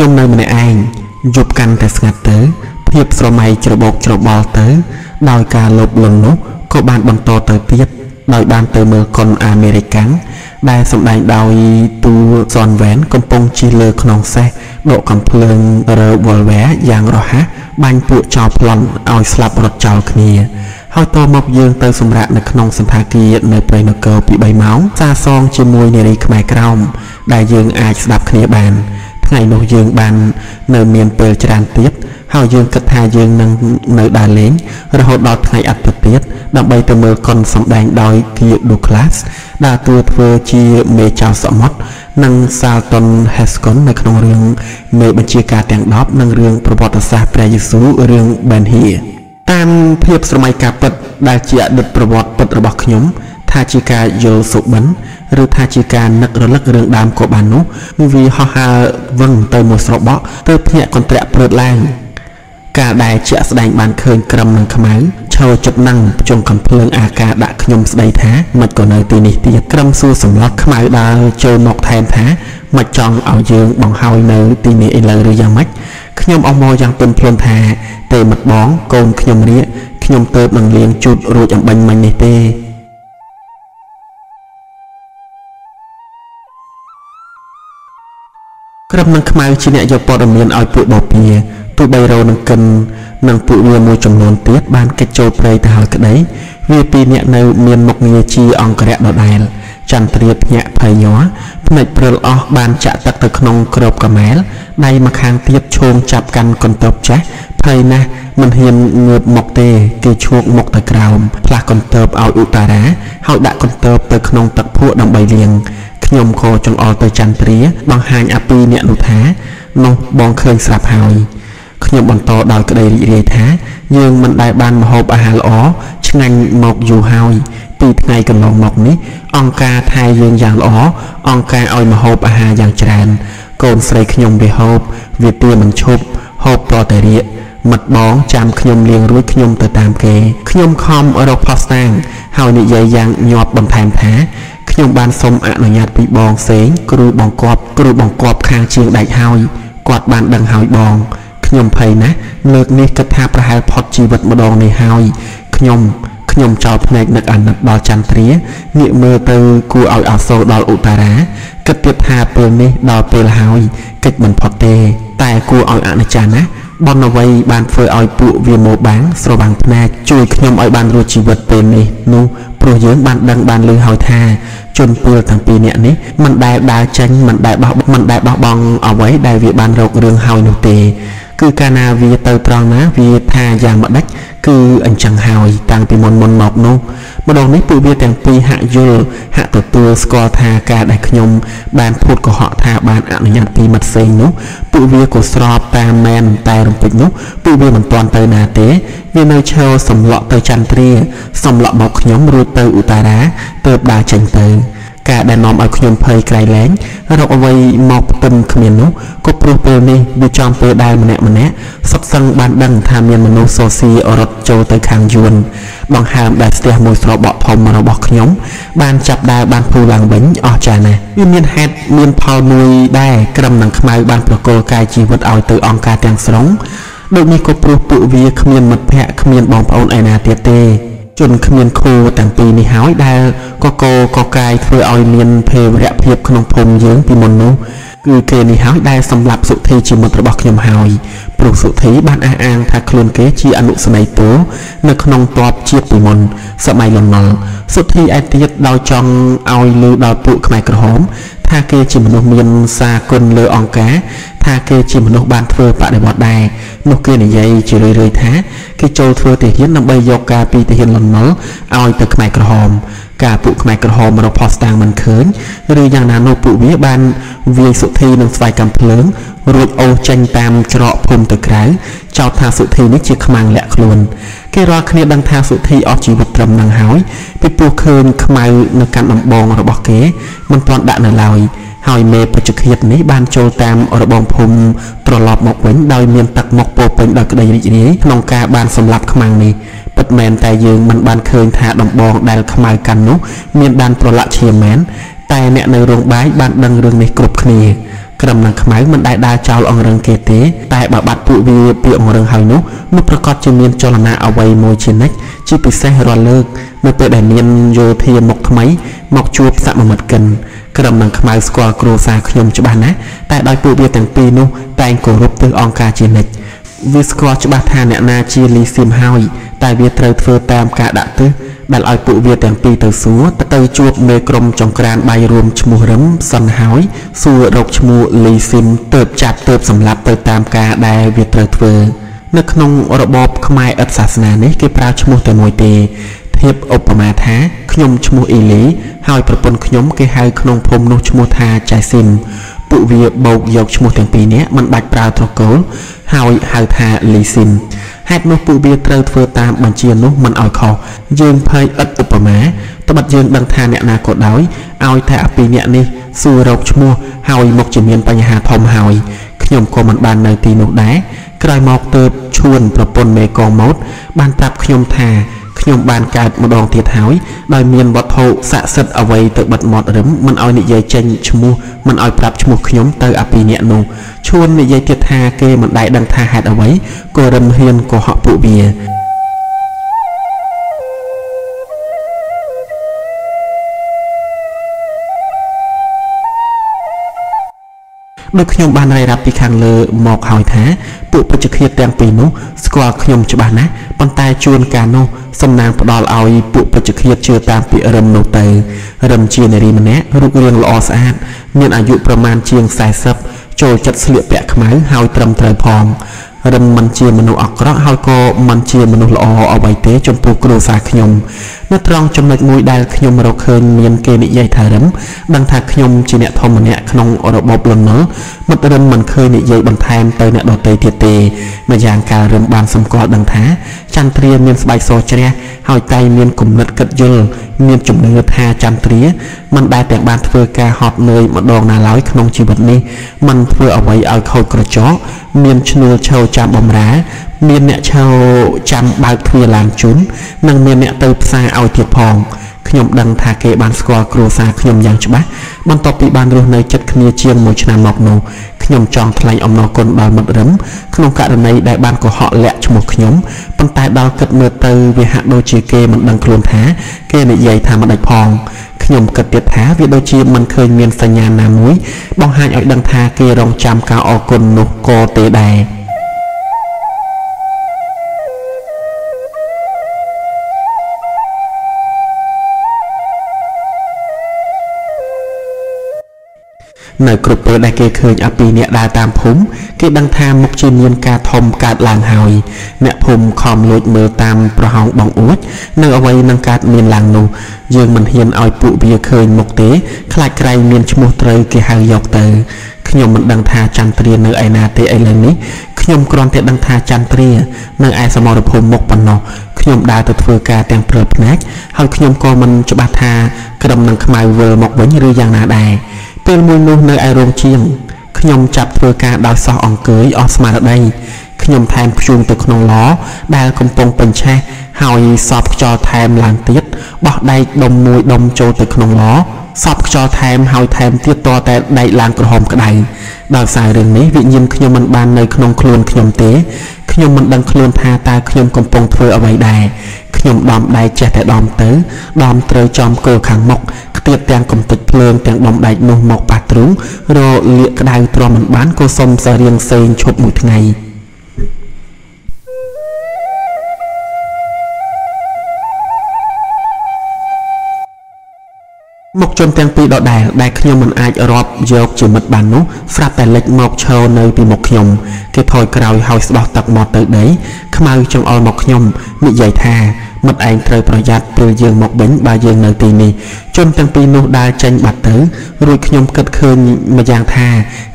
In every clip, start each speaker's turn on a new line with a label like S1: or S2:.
S1: ខ្ញុំនៅម្នាក់ឯងយប់កាន់តែស្ងាត់ទៅ ភាពស្រមៃច្របោកច្របល់ទៅ ដោយការលបលន់នោះក៏បានបន្តទៅទៀតដោយបានទៅមើលកុនអាមេរិកាំងដែលសម្ដែងដោយទូសនវ៉ែនកំពុងជិះលើខ្នងសេះដកកំភ្លើងរើវល់វែយ៉ាងរហ័សបាញ់ពួកចោលប្លន់ឲ្យស្លាប់រត់ចោលគ្នាហើយតមកយើងទៅសម្រាប់នៅក្នុងសន្តាគារនៅព្រៃនគរពី3ម៉ោងសាសងជាមួយនារីខ្មែរក្រោមដែលយើងអាចស្ដាប់គ្នាបាន ថ្ងៃនោះយើងបាននៅមានពេលច្រើនទៀតហើយយើងគិតថាយើងនឹងនៅដើរលេងរហូតដល់ថ្ងៃអាទិត្យទៀតដើម្បីទៅមើលកុនសម្ដែងដោយគៀដូក្លាសដែលតួធ្វើជាមេចៅសមុទ្រនិងសាលតុនហេស្កុននៅក្នុងរឿងមេបញ្ជាការទាំង10និងរឿងប្រវត្តិសាស្ត្រព្រះយេស៊ូវរឿងបេនហៀតាមភាពស្រមៃការពិតដែលជាអតីតប្រវត្តិពិតរបស់ខ្ញុំ ថាជាការយល់សុបិនឬថាជាការនឹករលឹករឿងដើមក៏បាននោះវាហោះហើរវឹងទៅមួយស្របក់ទៅភ្នាក់កន្ត្រាក់ព្រឹតឡើងការដែលជាក់ស្ដែងបានឃើញក្រឹមនឹងខ្មៅឈរជិតនឹងជុំកំភ្លើងអាការដាក់ខ្ញុំស្ដីថាមិនក៏នៅទីនេះទៀតក្រឹមសួរសម្លត់ខ្មៅដើរចូលមកថែមថាមិនចង់ឲ្យយើងបង្ហើយនៅទីនេះឥឡូវឬយ៉ាងម៉េចខ្ញុំអស់មកយ៉ាងទន់ភ្លន់ថាទេមិត្តបងកូនខ្ញុំរៀកខ្ញុំទៅនឹងលៀងជូតរួចអំបញ្ញមិញនេះទេ ក្រឹមនឹងខ្មៅជាអ្នកយកព័ត៌មានឲ្យពួកបពាទូបីរោនឹងកិននិងពួកវាមួយចំនួនទៀតបានកិច្ចចូលព្រៃទៅហើយក្តីវាពីរអ្នកនៅមានមុខងារជាអង្គរៈដដែលចន្ទ្រាភ្ញាក់ភ័យញ័រភ្នែកព្រិលអស់បានចាក់ទឹកទៅក្នុងក្របកម៉ែលដៃម្ខាងទៀតឈោងចាប់កាន់កន្ទប់ចាស់ភ័យណាស់មិនហ៊ានងើបមុខទេគេឈួកមុខទៅក្រោមផ្លាស់កន្ទប់ឲ្យឧតារាហើយដាក់កន្ទប់ទៅក្នុងទឹកភក់ដើម្បីលាង ខ្ញុំក៏ចង្អុលទៅចន្ទ្រាបង្ហាញអាពីអ្នកនោះថានោះបងឃើញស្រាប់ហើយខ្ញុំបន្តដោយក្តីរីករាយថា យើងមិនដែលបានម្ហូបអាហារល្អឆ្ងាញ់មកយូរហើយពីថ្ងៃកន្លងមកនេះអង្គការថែយើងយ៉ាងល្អអង្គការឲ្យម្ហូបអាហារយ៉ាងច្រើន កូនស្រីខ្ញុំវាហូបវាទាមិនឈប់ហូបប្រតែរៀកមិត្តបងចាំខ្ញុំលៀងរួចខ្ញុំទៅតាមគេខ្ញុំខំរកផោះស្តាងហើយនិយាយយ៉ាងញាប់បន្ថែមថា ខ្ញុំបានសុំអនុញ្ញាតពីបងសេងគ្រូបង្គាប់គ្រូបង្គាប់ខាងជាងដាច់ហើយគាត់បានដឹងហើយបងខ្ញុំភ័យណាស់លើកនេះគិតថាប្រហែលផុតជីវិតម្ដងនេះហើយខ្ញុំខ្ញុំចោលភ្នែកនឹកអាណិតដល់ចន្ទ្រាងាកមើលទៅគួរឲ្យអសូរដល់ឧតារាគិតទៀតថាពេលនេះដល់ពេលហើយកិច្ចមិនផុតទេ តែគួរឲ្យអនិច្ចាណាស់ បនអ្វីបានធ្វើឲ្យពួកវាមកបាំងស្របាំងភ្នែកជួយខ្ញុំឲ្យបានរស់ជីវិតពេលនេះនោះព្រោះយើងបានដឹងបានឮហើយថាជនពលទាំងពីរនាក់នេះមិនដែលដើរចេញមិនដែលបោះមិនដែលបោះបង់អ្វីដែលវាបានរករឿងហើយនោះទេ គឺកាលណាវាទៅត្រង់ណាវាថាយ៉ាងម្ដេចគឺអញ្ចឹងហើយតាំងពីមុនមុនមកនោះម្ដងនេះពួកវាទាំងពីរហាក់យល់ហាក់ទទួលស្គាល់ថាការដែលខ្ញុំបានភូតកុហកថាបានអនុញ្ញាតពីមិត្តផ្សេងនោះពួកវាក៏ស្របតាមមែនតែរំពេចនោះពួកវាមិនទាន់ទៅណាទេវានៅឈរសំឡក់ទៅចន្ទ្រាសំឡក់មកខ្ញុំរួចទៅឧតារាទៅដើរចេញទៅ ការដែលនាំឲ្យខ្ញុំភ័យក្រៃលែងរកអ្វីមកផ្ទឹមគ្មាននោះក៏ព្រោះពេលនេះវាចំពេលដែលម្នាក់ម្នាក់សុខសឹងបានដឹងថាមានមនុស្សសូស៊ីរត់ចូលទៅខាងយួនដង្ហើមដែលស្ទះមួយស្របក់ធំរបស់ខ្ញុំ បានចាប់ដើរបានភូឡើងវិញអស់ចាណាស់វាមានហេតុមានផលមួយដែរក្រឹមនឹងខ្មៅបានប្រគល់កាយជីវិតឲ្យទៅអង្គការទាំងស្រុងដូចនេះក៏ព្រោះពួកវាគ្មានមិត្តភ័ក្តិគ្មានបងប្អូនឯណាទៀតទេ ជនគ្មានគូទាំងពីរនេះហើយដែលកកកកាយធ្វើឲ្យមានភេរវភាពក្នុងភូមិយើងពីមុននោះគឺគេនេះហើយដែលសម្លាប់សុធីជាមិត្តរបស់ខ្ញុំហើយ ព្រោះសុធីបានអះអាងថាខ្លួនគេជាអនុស្នេហ៍តួនៅក្នុងតបជាតិពីមុនសម័យលន់នល់សុធីឯទៀតដោយចង់ឲ្យលឺដល់ពួកខ្មែរក្រហម ថាគេជាមនុស្សមានសារគុណលើអង្គការថាគេជាមនុស្សបានធ្វើបដិវត្តដែរនោះគេនិយាយជារឿយៗថាគេចូលធ្វើទាហានដើម្បីយកការពីទាហានលន់នល់ឲ្យទៅខ្មែរក្រហម ការពួកខ្មែរក្រហមរកផោះស្តាងមិនឃើញឬយ៉ាងណានោះពួកវាបានវាយសុធីនឹងស្វ័យកំភ្លើងរួចអូសចេញតាមច្រកភូមិទៅក្រៅចោទថាសុធីនេះជាខ្មាំងលាក់ខ្លួនគេរាល់គ្នាដឹងថាសុធីអស់ជីវិតត្រឹមនឹងហើយពីព្រោះឃើញខ្មៅនៅកាន់ដំបងរបស់គេមិនទាន់ដាក់នៅឡើយហើយមេបច្ចុឃាតនេះបានចូលតាមរបងភូមិត្រឡប់មកវិញដោយមានទឹកមុខពោពេញដោយក្តីរីករាយក្នុងការបានសម្លាប់ខ្មាំងនេះ ពិតមែនតែយើងមិនបានឃើញថាដំបងដែលខ្មៅកាន់នោះមានបានប្រឡាក់ឈាមមែនតែអ្នកនៅរោងបាយបានដឹងរឿងនេះគ្រប់គ្នាក្រំនឹងខ្មៅមិនដែលដើរចោលអង្រឹងគេទេតែបើបាត់ពួកវាពីអង្រឹងហើយនោះនោះប្រកាសជាមានចលនាអ្វីមួយជានិច្ចជាពិសេសរាល់លើកនៅពេលដែលមានយោធាមកថ្មីមកជួបសមមិត្តកិនក្រំនឹងខ្មៅស្គាល់គ្រួសារខ្ញុំច្បាស់ណាស់តែដោយពួកវាទាំងពីរនោះតែងគោរពទិសអង្គការជានិច្ច វាស្គាល់ច្បាស់ថាអ្នកណាជាលីសៀមហើយ តែវាត្រូវធ្វើតាមការដាក់ទិសដែលឲ្យពួកវាទាំងពីរទៅសួរទៅជួបមេក្រុមចង្ក្រានបាយរួមឈ្មោះរឹមសិនហើយសួររកឈ្មោះលីស៊ីមទៅចាប់ទៅសម្លាប់ទៅតាមការដែលវាត្រូវធ្វើនៅក្នុងរបបខ្មែរឥតសាសនានេះគេប្រើឈ្មោះតែមួយទេធៀបឧបមាថាខ្ញុំឈ្មោះអ៊ីលីហើយប្រពន្ធខ្ញុំគេហៅក្នុងភូមិនោះឈ្មោះថាចៃស៊ីម ពួកវាបោកយកឈ្មោះទាំងពីរនាក់មិនបាច់ប្រើត្រកូលហើយហៅថាលីស៊ីមហេតុនោះពួកវាត្រូវធ្វើតាមបញ្ជានោះមិនឲ្យខុសយើងភ័យឥតឧបមាត្បិតយើងដឹងថាអ្នកណាក៏ដោយឲ្យតែអាពីរអ្នកនេះសួររកឈ្មោះហើយមកជាមានបញ្ហាធំហើយខ្ញុំក៏មិនបាននៅទីនោះដែរក្រោយមកទៅឈួនប្រពន្ធមេកងម៉ូតបានប្រាប់ខ្ញុំថា ខ្ញុំបានកើតម្ដងទៀតហើយដោយមានវត្ថុស័ក្តិសិទ្ធិអ្វីទៅបិទមាត់រឹមមិនឲ្យនិយាយចេញឈ្មោះមិនឲ្យប្រាប់ឈ្មោះខ្ញុំទៅអាពីរនាក់នោះឈួននិយាយទៀតថាគេមិនដែលដឹងថាហេតុអ្វីក៏រឹមហ៊ានកុហកពួកវា ដូចខ្ញុំបានរាយរាប់ពីខាងលើមកហើយថាពួកពេជ្ឈឃាតទាំងពីរនោះស្គាល់ខ្ញុំច្បាស់ណាស់ប៉ុន្តែជួនកាលនោះសំណាងផ្ដល់ឲ្យពួកពេជ្ឈឃាតជឿតាមពាក្យរឹមនោះទៅរឹមជានារីម្នាក់រូបរាងល្អស្អាតមានអាយុប្រមាណជាង40ចូលចិត្តស្លៀកពាក់ខ្មៅហើយត្រឹមត្រូវផងរឹមមិនជាមនុស្សអាក្រក់ហើយក៏មិនជាមនុស្សល្អអ្វីទេចំពោះគ្រួសារខ្ញុំ នៅត្រង់ចំណុចមួយដែលខ្ញុំរកឃើញមានគេនិយាយថារឹមដឹងថាខ្ញុំជាអ្នកធំម្នាក់ក្នុងរបបលន់នល់មិត្តរឹមមិនឃើញនិយាយបន្ថែមទៅអ្នកដទៃទៀតទេម្យ៉ាងកាលរឹមបានសម្គាល់ដឹងថាចន្ទ្រាមានស្បែកសជ្រះហើយតែមានគំនិតគិតយល់មានជំនឿថាចន្ទ្រាមិនដែលទាំងបានធ្វើការហត់នឿយម្ដងណាឡើយក្នុងជីវិតនេះមិនធ្វើអ្វីឲ្យខូចក្រចកមានឈ្នួលឈរចាំបំរើ មានអ្នកឈរចាំបើកទ្វារឡានជូននិងមានអ្នកទៅផ្សារឲ្យទៀតផងខ្ញុំដឹងថាគេបានស្គាល់គ្រួសារខ្ញុំយ៉ាងច្បាស់បន្ទាប់ពីបានរស់នៅជិតគ្នាជាង1ឆ្នាំមកនោះខ្ញុំចង់ថ្លែងអំណរគុណដល់មិត្តរឹមក្នុងករណីដែលបានកុហកលាក់ឈ្មោះខ្ញុំប៉ុន្តែដល់គិតមើលទៅវាហាក់ដូចជាគេមិនដឹងខ្លួនថាគេនិយាយថាមិនដេចផងខ្ញុំគិតទៀតថាវាដូចជាមិនឃើញមានសញ្ញាណាមួយបង្ហាញឲ្យដឹងថាគេរងចាំការអរគុណនោះក៏ទេដែរ នៅគ្រប់ពេលដែលគេឃើញអាពីរអ្នកដើរតាមភូមិគេដឹងថាមុខជាមានការធំកើតឡើងហើយអ្នកភូមិខំលួចមើលតាមប្រហោងបងអួចនៅអ្វីនឹងកើតមានឡើងនោះយើងមិនហ៊ានឲ្យពួកវាឃើញមុខទេ ខ្លាចក្រែងមានឈ្មោះត្រូវគេហៅយកទៅខ្ញុំមិនដឹងថាចន្ទ្រានៅឯណាទេឥឡូវនេះខ្ញុំគ្រាន់តែដឹងថាចន្ទ្រា នៅឯសមរភូមិមុខប៉ុណ្ណោះខ្ញុំដើរទៅធ្វើការទាំងព្រើភ្នែកហើយខ្ញុំក៏មិនច្បាស់ថាក្រឹមនឹងខ្មៅវិលមកវិញឬយ៉ាងណាដែរ ពេលមួយនោះនៅឯរោងជាងខ្ញុំចាប់ធ្វើការដោយសោះអង្គើយអស់ស្មារតីខ្ញុំថែមព្យួងទៅក្នុងឡដែលកំពុងបញ្ឆេះហើយសពខ្យល់ថែមឡើងទៀតបោះដែកដុំមួយដុំចូលទៅក្នុងឡសពខ្យល់ថែមហើយថែមទៀតតតែដែកឡើងក្រហមក្តៅដោយសាររឿងនេះវិញ្ញាណខ្ញុំមិនបាននៅក្នុងខ្លួនខ្ញុំទេខ្ញុំមិនដឹងខ្លួនថាតើខ្ញុំកំពុងធ្វើអ្វីដែរខ្ញុំដំដែកចេះតែដំទៅដំត្រូវចំគោលខាងមុខ ខ្ទាតទាំងកំទេចភ្លើងទាំងដំដែកនោះមកប៉ះទ្រូងរលាកក្តៅទ្រាំមិនបានក៏សុំសារៀងសេងឈប់មួយថ្ងៃ មុខជនទាំងពីរដដែលដែលខ្ញុំមិនអាចរាប់យកជាមិត្តបាននោះស្រាប់តែលេចមកឈរនៅពីមុខខ្ញុំគេថយក្រោយហើយស្ដោះទឹកមាត់ទៅដីខ្មៅចង្អុលមកខ្ញុំនិយាយថាមិត្តឯងត្រូវប្រយ័ត្នពេលយើងមកវិញបើយើងនៅទីនេះជនទាំងពីរនោះដើរចេញបាត់ទៅរួចខ្ញុំគិតឃើញម្យ៉ាងថា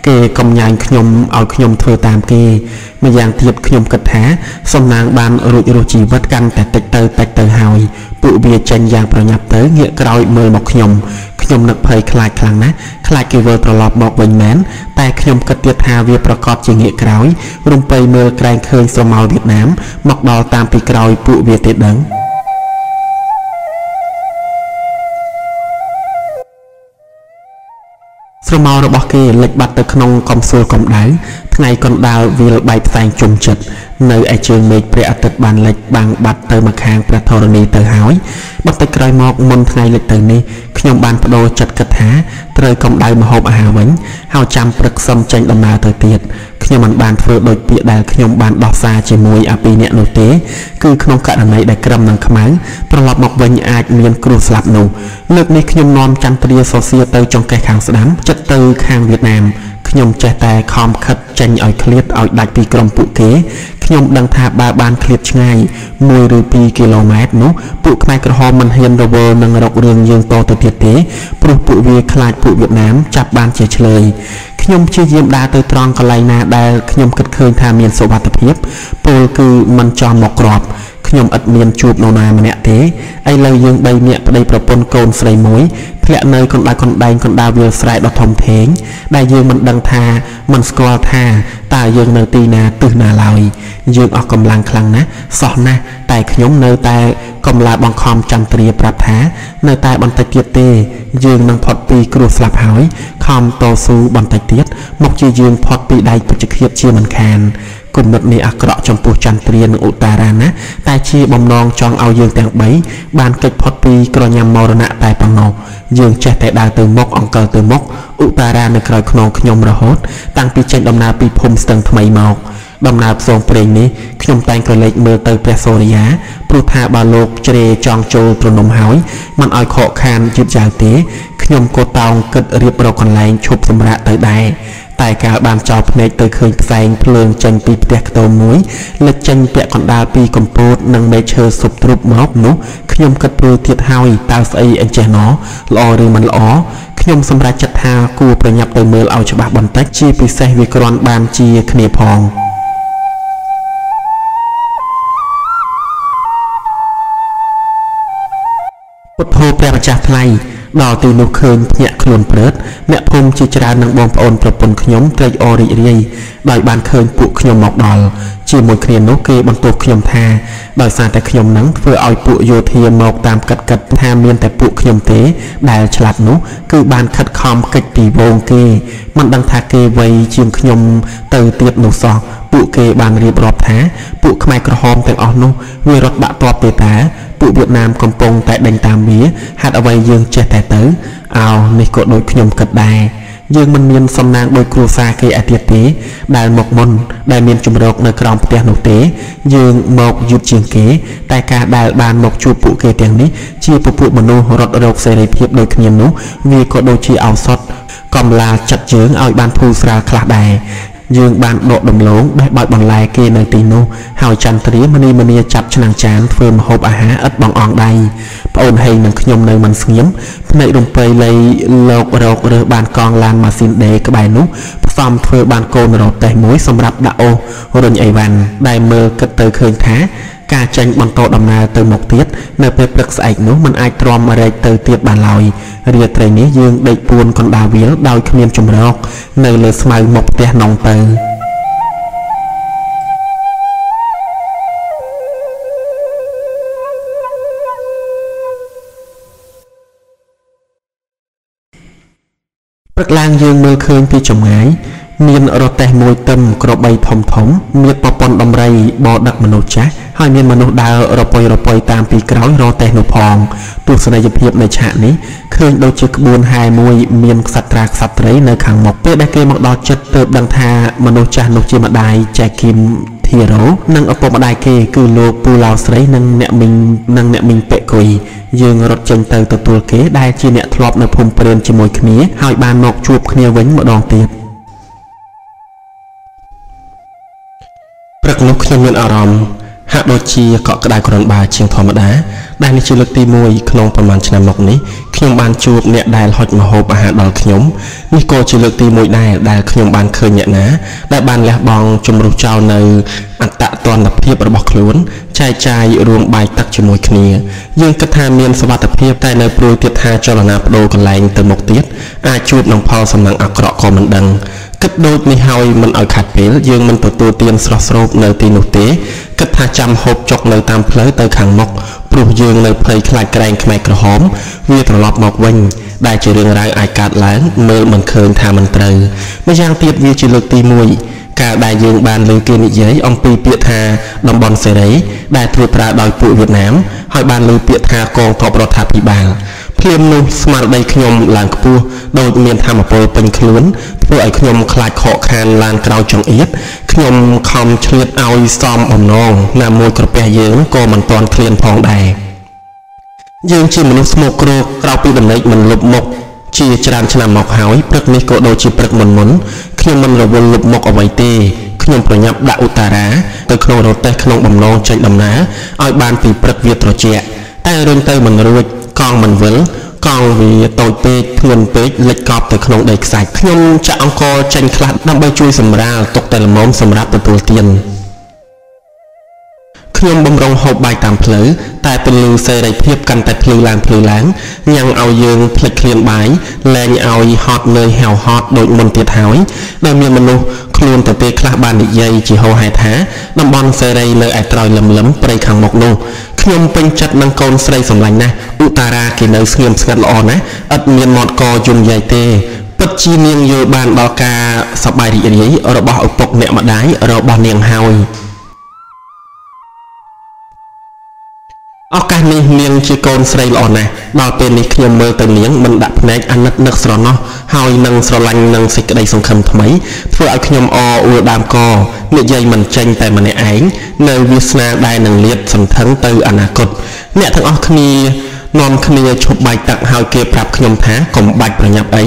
S1: គេកំញាញខ្ញុំឲ្យខ្ញុំធ្វើតាមគេ ម្យ៉ាងទៀតខ្ញុំគិតថាសំណាងបានរួចរស់ជីវិតកាន់តែតិចទៅតិចទៅហើយ ពួកវាចេញយ៉ាងប្រញាប់ទៅងាកក្រោយមើលមកខ្ញុំខ្ញុំនឹកភ័យខ្លាចខ្លាំងណាស់ខ្លាចគេវិលត្រឡប់មកវិញមែនតែខ្ញុំគិតទៀតថាវាប្រកាសជាងាកក្រោយរំពៃមើលក្រែងឃើញស្រមោលវៀតណាមមកដល់តាមពីក្រោយពួកវាទេដឹង ស្រស្រមោលរបស់គេលិចបាត់ទៅក្នុងកំសួលកម្ដៅថ្ងៃកណ្ដាលវាលបែកផ្សែងជុំចិត្តនៅឯជើងមេឃព្រះអាទិត្យបានលិចបាំងបាត់ទៅម្ខាងព្រះធរណីទៅហើយបន្តិចក្រោយមកមុនថ្ងៃលិចទៅនេះខ្ញុំបានបដូរចិត្តគិតថាត្រូវកម្ដៅម្ហូបអាហារវិញហើយចាំព្រឹកសុំចេញដំណើរទៅទៀត ខ្ញុំមិនបានធ្វើដូចពាក្យដែលខ្ញុំបានដោះសារជាមួយអាពីរអ្នកនោះទេគឺក្នុងករណីដែលក្រឹមនឹងខ្មៅត្រឡប់មកវិញអាចមានគ្រោះស្លាប់នោះលើកនេះខ្ញុំនាំចន្ទ្រាសរសៀទៅចុងកេះខាងស្ដាំចិត្តទៅខាងវៀតណាមខ្ញុំចេះតែខំខិតចេញឲ្យឃ្លាតឲ្យដាច់ពីក្រុមពួកគេខ្ញុំដឹងថាបើបានឃ្លាតឆ្ងាយ1ឬ2គីឡូម៉ែត្រនោះពួកខ្មែរក្រហមមិនហ៊ានរវល់នឹងរករឿងយើងតទៅទៀតទេព្រោះពួកវាខ្លាចពួកវៀតណាមចាប់បានជាឆ្លើយ ខ្ញុំព្យាយាមដើរទៅត្រង់កន្លែងណាដែលខ្ញុំគិតឃើញថាមានសុវត្ថិភាពពលគឺមិនចង់មកក្រប ខ្ញុំឥតមានជួបនរណាម្នាក់ទេឥឡូវយើង3នាក់ប្តីប្រពន្ធកូនស្រីមួយធ្លាក់នៅកណ្ដាលកណ្ដែងកណ្ដាលវាលស្រែដ៏ធំធេងដែលយើងមិនដឹងថាមិនស្គាល់ថាតើយើងនៅទីណាទិសណាឡើយយើងអស់កម្លាំងខ្លាំងណាស់សោះណាស់តែខ្ញុំនៅតែកំឡាបង្ខំចន្ទ្រាប្រាប់ថា នៅតែបន្តិចទៀតទេ យើងនឹងផុតពីគ្រោះស្លាប់ហើយខំតស៊ូបន្តិចទៀតមកជាយើងផុតពីដៃពេជ្ជឃាតជាមិនខាន គុណមិត្តនេះអាក្រក់ចំពោះចន្ទ្រានិងឧតារាណាតែជាបំណងចង់ឲ្យយើងទាំង3បានកិច្ចផុតពីក្រញាំមរណៈតែប៉ុណ្ណោះយើងចេះតែដើរទៅមុខអង្គទៅមុខឧតារានៅក្រោយខ្នងខ្ញុំរហូត តាំងពីចេញដំណើរពីភូមិស្ទឹងថ្មីមកដំណើរផ្សងព្រេងនេះខ្ញុំតែងក្រឡេកមើលទៅព្រះសូរិយាព្រោះថាបើលោកជ្រេចង់ចូលទ្រនំហើយមិនឲ្យខកខានយឺតយ៉ាវទេ ខ្ញុំក៏តោងគិតរៀបរកកន្លែងឈប់សម្រាកទៅដែរតែកាលបានចោលភ្នែកទៅឃើញផ្សែងភ្លើងចេញពីផ្ទះខ្ទមមួយលេចចេញពាក់កណ្ដាលពីកំពូតនិងមេឈើសុបទ្រុបមកនោះខ្ញុំគិតព្រួយទៀតហើយតើស្អីអញ្ចេះណោល្អឬមិនល្អខ្ញុំសម្រេចចិត្តថាគួរប្រញាប់ទៅមើលឲ្យច្បាស់បន្តិចជាពិសេសវាគ្រាន់បានជាគ្នាផងពុទ្ធោព្រះម្ចាស់ថ្លៃ ដល់ទីនោះឃើញភ្ញាក់ខ្លួនព្រឺតអ្នកភូមិជាច្រើននិងបងប្អូនប្រពន្ធខ្ញុំត្រេកអររីករាយ ដោយបានឃើញពួកខ្ញុំមកដល់ជាមួយគ្នានោះគេបន្ទោសខ្ញុំថាដោយសារតែខ្ញុំនឹងធ្វើឲ្យពួកយោធាមកតាមកាត់កាត់ថាមានតែពួកខ្ញុំទេ ដែលឆ្លាតនោះគឺបានខិតខំកិច្ចពីវងគេមិនដឹងថាគេវ័យជាងខ្ញុំទៅទៀតនោះសោះពួកគេបានរៀបរាប់ថាពួកខ្មែរក្រហមទាំងអស់នោះវារត់បាក់តបទេតាពួកវៀតណាមកំពុងតែដេញតាមវាហេតុអ្វីយើងចេះតែទៅអោនេះក៏ដូចខ្ញុំគិតដែរ យើងមិនមានសំណាងដោយគ្រួសារគេឯទៀតទេ ដែលមកមុន ដែលមានជំរកនៅក្រោមផ្ទះនោះទេ យើងមកយឺតជាងគេ តែការដែលបានមកជួបពួកគេទាំងនេះជាពពួកមនុស្សរត់រោគសេរីភាពដូចគ្នានោះវាក៏ដូចជាឱសថកំឡាចិត្តយើងឲ្យបានធូរស្រាលខ្លះដែរយើងបានដកដំឡូងបេះបោចបន្លែគេនៅទីនោះហើយចន្ទ្រាមនីមនីចាប់ឆ្នាំងចានធ្វើម្ហូបអាហារឥតបងអងដៃ ប្អូនហេងនិងខ្ញុំនៅមិនស្ងៀមភ្នែករំពៃលៃលោករករើសបានកងឡានម៉ាស៊ីនដេក្បែរនោះផ្សំធ្វើបានកូនរ៉ូតេសមួយសម្រាប់ដាក់អូសរុញអីវ៉ាន់ដែលមើលគិតទៅឃើញថាការចេញបន្តដំណើរទៅមុខទៀតនៅពេលព្រឹកស្អែកនោះมันអាចទ្រាំរែកទៅទៀតបានឡើយរាត្រីនេះយើងដេកពួនកណ្ដាលវាលដោយគ្មានចម្រោកនៅលើស្មៅមុខផ្ទះនងទៅ ព្រឹកឡើងយើងមើលឃើញពីចម្ងាយមានរទេះមួយទឹមក្របីធំធំ មានប្រព័ន្ធដំរីបដឹកមនុស្សចាស់ហើយមានមនុស្សដើររប៉ុយរប៉ុយតាមពីក្រោយរទេះនោះផងទស្សនីយភាពនៃឆាកនេះឃើញដូចជាក្បួនហែមួយមានក្សត្រាក្សត្រីនៅខាងមុខពេលដែលគេមកដល់ចិត្តទើបដឹងថាមនុស្សចាស់នោះជាម្ដាយចែកគីម ធីរ៉ូនិងឪពុកម្ដាយគេគឺលោកពូឡៅស្រីនិងអ្នកមីងនិងអ្នកមីងពេគុយយើងរត់ចេញទៅទទួលគេដែលជាអ្នកធ្លាប់នៅភូមិព្រានជាមួយគ្នាហើយបានមកជួបគ្នាវិញម្ដងទៀតព្រឹកនោះខ្ញុំមានអារម្មណ៍ហាក់ដូចជាកក់ក្ដៅក្រនបាជាងធម្មតាដែលនេះជាលើកទី1ក្នុងប្រហែលឆ្នាំមកនេះ ខ្ញុំបានជួបអ្នកដែលហុចម្ហូបអាហារដល់ខ្ញុំនេះក៏ជាលើកទី1ដែរដែលខ្ញុំបានឃើញអ្នកណា ដែលបានលះបង់ជំរុះចោលនៅអត្តតនភាពរបស់ខ្លួនចែកចាយរួមបាយទឹកជាមួយគ្នាយើងគិតថាមានសវត្ថភាពតែនៅព្រួយទៀតថាចលនាបដូរកន្លែងទៅមុខទៀតអាចជួបនឹងផលសំណាងអាក្រក់ក៏មិនដឹងគិតដូចនេះហើយមិនឲ្យខាត់ពេលយើងមិនទទួលទានស្រស់ស្រូបនៅទីនោះទេគិតថាចាំហូបចុកនៅតាមផ្លូវទៅខាងមុខ ពព្រោះយើងនៅភ័យខ្លាចក្រែងខ្មែរក្រហម វាត្រឡប់មកវិញ ដែលជារឿងរ៉ាវអាចកើតឡើងមើលមិនឃើញថាមិនត្រូវម្យ៉ាងទៀតវាជាលើកទី1កាលដែលយើងបានលើគេនិយាយអំពីពាក្យថាតំបន់សេរីដែលត្រួតត្រាដោយពួកវៀតណាមហើយបានលើពាក្យថាកងទ័ពរដ្ឋាភិបាល ភ្លាមនោះស្មារតីខ្ញុំឡើងខ្ពស់ដោយមានធម៌ពលពេញខ្លួនធ្វើឲ្យខ្ញុំខ្លាចខកខានឡានក្រោយចង្អៀតខ្ញុំខំឆ្លៀតឲ្យសមបំណងណាមួយក្រពះយើងក៏មិនទាន់ឃ្លានផងដែរយើងជាមនុស្សស្មោកគ្រោកក្រៅពីដំណេកមិនលុបមុខជាច្រើនឆ្នាំមកហើយព្រឹកនេះក៏ដូចជាព្រឹកមុនមុនខ្ញុំមិនរវល់លុបមុខអ្វីទេខ្ញុំប្រញាប់ដាក់ឧតារាទៅក្នុងរទេះក្នុងបំណងចេញដំណើរឲ្យបានពីព្រឹកវាត្រជាក់តែរឿងទៅមិនរួច កង់មិនវិលកង់វាតូចពេកធ្ងន់ពេកលិចកប់ទៅក្នុងដីខ្សាច់ខ្ញុំចាក់អង្គចេញខ្លះដើម្បីជួយសម្រាលទុកតែល្មមសម្រាប់ទទួលទានខ្ញុំបំរុងហូបបាយតាមផ្លូវតែពលឺសេរីភាពកាន់តែភ្លឺឡើងភ្លឺឡើងញ៉ាំងឲ្យយើងភ្លេចឃ្លានបាយលែងឲ្យហត់នឿយហៅហត់ដូចមុនទៀតហើយដែលមានមនុស្សខ្លួនទៅពេលខ្លះបាននិយាយជាហោហែថាតំបន់សេរីនៅឯត្រើយលឹមលឹមព្រៃខាងមុខនោះ ខ្ញុំពេញចិត្តនឹងកូនស្រីសម្លាញ់ណាស់ឧតារាគេនៅស្ងៀមស្ងាត់ល្អណាស់ឥតមានមាត់កយំយាយទេពិតជានាងយល់បានដល់ការសប្បាយរីករាយរបស់ឪពុកអ្នកម្ដាយរបស់នាងហើយ ឱកាសនេះនាងជាកូនស្រីល្អណាស់ដល់ពេលនេះខ្ញុំមើលទៅនាងមិនដាក់ភ្នែកអាណិតនឹកស្រណោះហើយនឹងស្រឡាញ់នឹងសេចក្តីសង្ឃឹមថ្មីធ្វើឲ្យខ្ញុំអអួលដើមកនិយាយមិនចេញតែម្នាក់ឯងនៅវាសនាដែលនឹងលាតសន្ធឹងទៅអនាគតអ្នកទាំងអស់គ្នានាំគ្នាឈប់បាយទឹកហើយគេប្រាប់ខ្ញុំថាកុំបាច់ប្រញាប់អី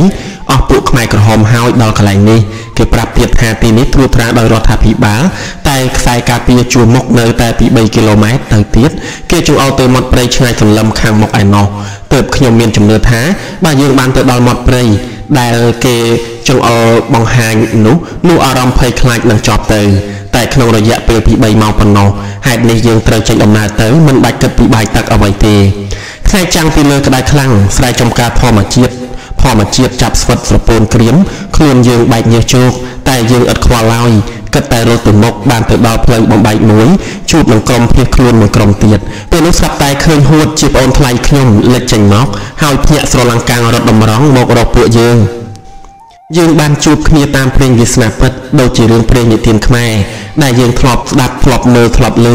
S1: អស់ពួកខ្មែរក្រហមហើយដល់កន្លែងនេះគេប្រាប់ទៀតថាទីនេះត្រួតត្រាដោយរដ្ឋាភិបាលតែខ្សែការពារជួរមុខនៅតែពី3គីឡូម៉ែត្រទៅទៀតគេចង់ឲ្យទៅមាត់ព្រៃឆ្ងាយសន្លឹមខាងមុខឯណោះទើបខ្ញុំមានជំនឿថាបើយើងបានទៅដល់មាត់ព្រៃដែលគេចង្អុលបង្ហាញនោះនោះអារម្មណ៍ភ័យខ្លាចនឹងចប់ទៅតែក្នុងរយៈពេលពី3ម៉ោងប៉ុណ្ណោះហេតុនេះយើងត្រូវចេញដំណើរទៅមិនបាច់គិតពីបាយទឹកអ្វីទេថ្ងៃចាំងពីលើក្តៅខ្លាំងស្រែចម្ការធម្មជាតិ ធម្មជាតិចាប់ស្វិតស្រពោនក្រៀមខ្លួនយើងបែកញើសជោកតែយើងឥតខ្វល់ឡើយគិតតែរត់ទៅមុខបានទៅដល់ផ្លូវបំបែកមួយជួបនឹងក្រុមភៀសខ្លួនមួយក្រុមទៀតពេលនោះស្រាប់តែឃើញហួតជាប្អូនថ្លៃខ្ញុំលេចចេញមកហើយភ្ញាក់ស្រឡំកាំងរត់តម្រង់មករកពួកយើង យើងបានជួបគ្នាតាមព្រេងវាសនាពិតដូចជារឿងព្រេងនិទានខ្មែរដែលយើងធ្លាប់ស្ដាប់ធ្លាប់មើលធ្លាប់ឮ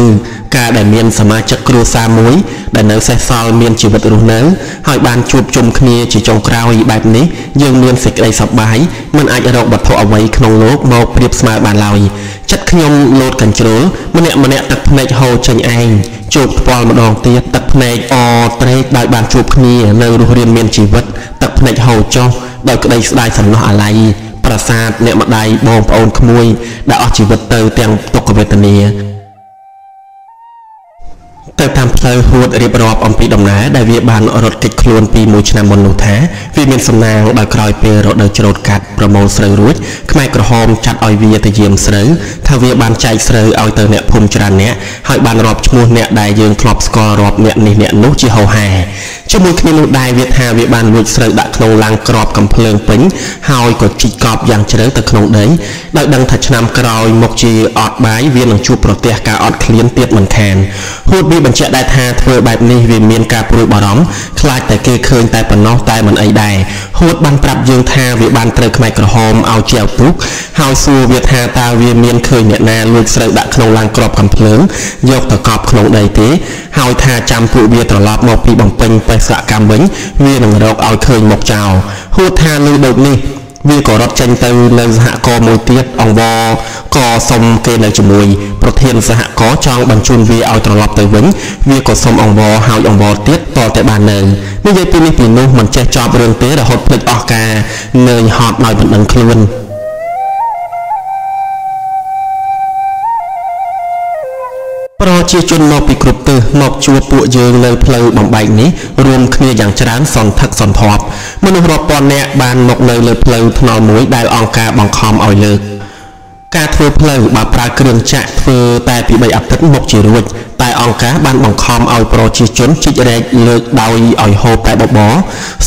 S1: ការដែលមានសមាជិកគ្រួសារមួយដែលនៅសេសសល់មានជីវិតរស់នៅហើយបានជួបជុំគ្នាជាចុងក្រោយបែបនេះយើងមានសេចក្តីសប្បាយមិនអាចរកវត្ថុអ្វីក្នុងលោកមកប្រៀបស្មើបានឡើយចិត្តខ្ញុំលោតកញ្ជ្រោលម្នាក់ម្នាក់ទឹកភ្នែកហូរចេញឯងជួបផ្ពាល់ម្ដងទៀតទឹកភ្នែកអត្រេកដោយបានជួបគ្នានៅរស់រានមានជីវិតទឹកភ្នែកហូរចុះ ដោយក្តីស្ដាយសំណោះអាល័យប្រាសាទអ្នកម្ដាយបងប្អូនក្មួយដែលអស់ជីវិតទៅទាំងទុក្ខវេទនា ទៅតាមផ្លូវហួតរៀបរាប់អំពីដំណើរដែលវាបានរត់គេចខ្លួនពីមួយឆ្នាំមុននោះថាវាមានសំណាងដោយក្រោយពេលរដូវច្រូតកាត់ប្រមូលស្រូវរួចខ្មែរក្រហមចាត់ឲ្យវាទៅយាមស្រូវថាវាបានចែកស្រូវឲ្យទៅអ្នកភូមិច្រើនអ្នកហើយបានរាប់ឈ្មោះអ្នកដែលយើងធ្លាប់ស្គាល់រាប់អ្នកនេះអ្នកនោះជាហោហែជាមួយគ្នានោះដែរវាថាវាបានលួចស្រូវដាក់ក្នុងឡានក្របកំភ្លើងពេញហើយក៏ជីកកប់យ៉ាងជ្រៅទៅក្នុងដីដោយដឹងថាឆ្នាំក្រោយមកជាអត់បាយវានឹងជួបប្រទះការអត់ឃ្លានទៀតមិនខានហួតវាបញ្ជាក់ដែរថាធ្វើបែបនេះវាមានការព្រួយបារម្ភខ្លាចតែគេឃើញតែប៉ុណ្ណោះតែមិនអីដែរហួតបានប្រាប់យើងថាវាបានត្រូវខ្មែរក្រហមឲ្យជាឪពុកហើយសួរវាថាតើវាមានឃើញអ្នកណាលួចស្រូវដាក់ក្នុងឡានក្របកំភ្លើងយកទៅកប់ក្នុងដីទេហើយថាចាំពួកវាត្រឡប់មកពីបំពេញបេសកកម្មវិញវានឹងរកឲ្យឃើញមកចោលហួតថាលើដូចនេះវាក៏រត់ចេញទៅនៅសហគមន៍មួយទៀតអង្វរ ក៏សុំគេនៅជាមួយប្រធានសហគមន៍ចង់បញ្ជូនវាឲ្យត្រឡប់ទៅវិញវាក៏សុំអង្វរហើយអង្វរទៀតតតែបាននៅនិយាយពីនេះពីនោះមិនចេះចប់រឿងទេរហូតភ្លេចអស់ការនឿយហត់ដោយមិនដឹងខ្លួនប្រជាជនមកពីគ្រប់ទិសមកជួបពួកយើងនៅផ្លូវបំបែកនេះរួមគ្នាយ៉ាងច្រើនសន្ធឹកសន្ធាប់មនុស្សរាប់ពាន់នាក់បានមកនៅលើផ្លូវថ្នល់មួយដែលអង្គការបង្ខំឲ្យលើក ការធ្វើផ្លូវបើប្រើគ្រឿងចាក់ធ្វើតែពី3អាទិត្យមកជារួចតែអង្គការបានបង្ខំឲ្យប្រជាជនជីករែកលើកដោយឲ្យហូបតែបបរ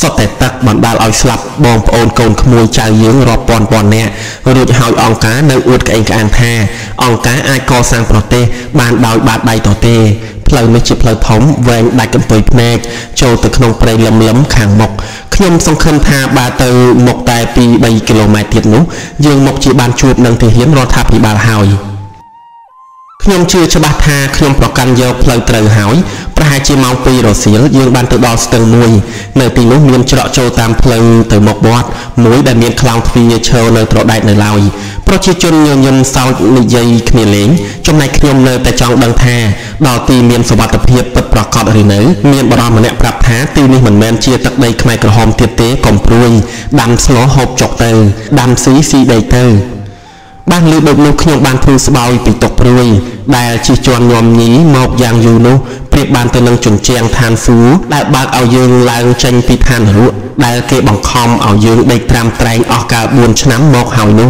S1: សុទ្ធតែទឹកបណ្ដាលឲ្យស្លាប់បងប្អូនកូនក្មួយចៅយើងរាប់ពាន់ពាន់នាក់រួចហើយអង្គការនៅអួតក្អេងក្អាងថាអង្គការអាចកសាងប្រទេសបានដោយបាតដៃទទេ ផ្លូវនេះជាផ្លូវធំវែងដាច់កន្ទុយភ្នែកចូលទៅក្នុងព្រៃលឹមលឹមខាងមុខខ្ញុំសង្ឃឹមថាបើទៅមុខតែ2 3គីឡូម៉ែត្រទៀតនោះយើងមកជាបានជួបនឹងទាហានរដ្ឋាភិបាលហើយខ្ញុំជឿច្បាស់ថាខ្ញុំប្រកាន់យកផ្លូវត្រូវហើយប្រហែលជាម៉ោង2រសៀលយើងបានទៅដល់ស្ទឹងមួយនៅទីនោះមានច្រកចូលតាមផ្លូវទៅមុខវត្តមួយដែលមានខ្លោងទ្វារឈើនៅត្រដែតនៅឡើយ ប្រជាជនញញឹមសើចនិយាយគ្នាលេងចំណែកខ្ញុំនៅតែចង់ដឹងថាដល់ទីមានសុវត្ថិភាពពិតប្រាកដឬនៅមានបរិមម្នាក់ប្រាប់ថាទីនេះមិនមែនជាទឹកដីខ្មែរក្រហមទៀតទេកុំព្រួយដាំស្លោហូបចុកទៅដាំស៊ីស៊ីដីទៅបានលើដូចនោះខ្ញុំបានធ្វើស្បោយពីទុកព្រួយដែលជិះជាន់ញោមញីមកយ៉ាងយូរនោះប្រៀបបានទៅនឹងជញ្ជាំងឋានសួគ៌ដែលបើកឲ្យយើងឡើងចេញពីឋាននរកដែលគេបង្ខំឲ្យយើងដេកត្រាំត្រែងអស់កាល4ឆ្នាំមកហើយនោះ